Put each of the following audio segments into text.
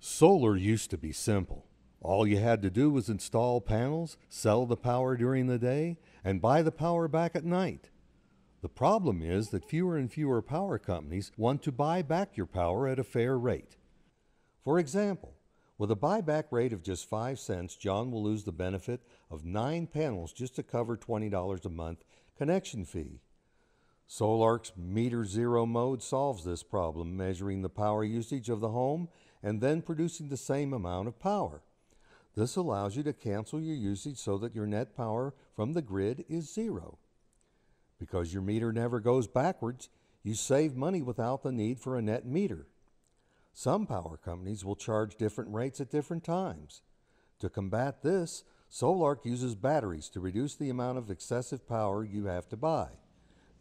Solar used to be simple. All you had to do was install panels, sell the power during the day, and buy the power back at night. The problem is that fewer and fewer power companies want to buy back your power at a fair rate. For example, with a buyback rate of just 5 cents, John will lose the benefit of 9 panels just to cover $20 a month connection fee. Sol-Ark's Meter Zero mode solves this problem, measuring the power usage of the home and then producing the same amount of power. This allows you to cancel your usage so that your net power from the grid is zero. Because your meter never goes backwards, you save money without the need for a net meter. Some power companies will charge different rates at different times. To combat this, Sol-Ark uses batteries to reduce the amount of excessive power you have to buy.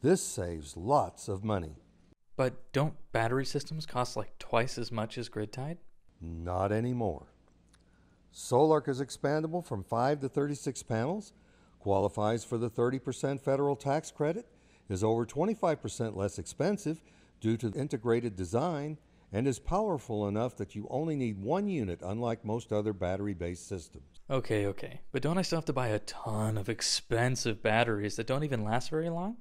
This saves lots of money. But don't battery systems cost like twice as much as grid tied? Not anymore. Sol-Ark is expandable from 5 to 36 panels, qualifies for the 30% federal tax credit, is over 25% less expensive due to integrated design, and is powerful enough that you only need one unit, unlike most other battery based systems. Okay, okay. But don't I still have to buy a ton of expensive batteries that don't even last very long?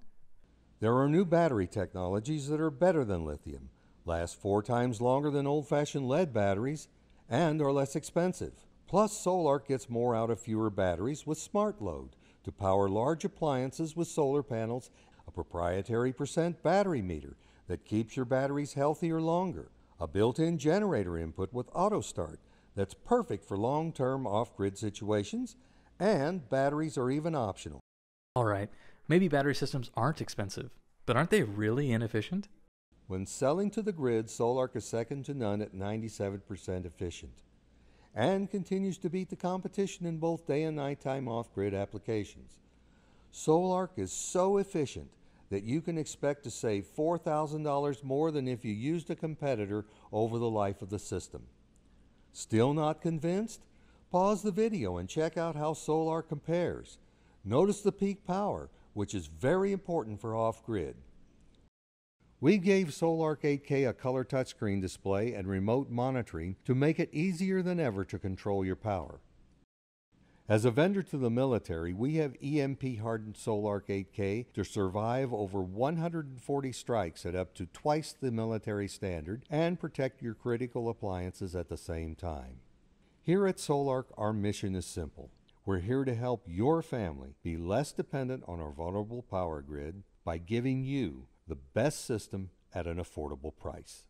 There are new battery technologies that are better than lithium, last four times longer than old fashioned lead batteries, and are less expensive. Plus, Sol-Ark gets more out of fewer batteries with Smart Load to power large appliances with solar panels, a proprietary percent battery meter that keeps your batteries healthier longer, a built in generator input with auto start that's perfect for long term off grid situations, and batteries are even optional. All right, maybe battery systems aren't expensive, but aren't they really inefficient? When selling to the grid, Sol-Ark is second to none at 97% efficient and continues to beat the competition in both day and nighttime off grid applications. Sol-Ark is so efficient that you can expect to save $4,000 more than if you used a competitor over the life of the system. Still not convinced? Pause the video and check out how Sol-Ark compares. Notice the peak power, which is very important for off grid. We gave Sol-Ark 8K a color touchscreen display and remote monitoring to make it easier than ever to control your power. As a vendor to the military, we have EMP hardened Sol-Ark 8K to survive over 140 strikes at up to twice the military standard and protect your critical appliances at the same time. Here at Sol-Ark, our mission is simple. We're here to help your family be less dependent on our vulnerable power grid by giving you the best system at an affordable price.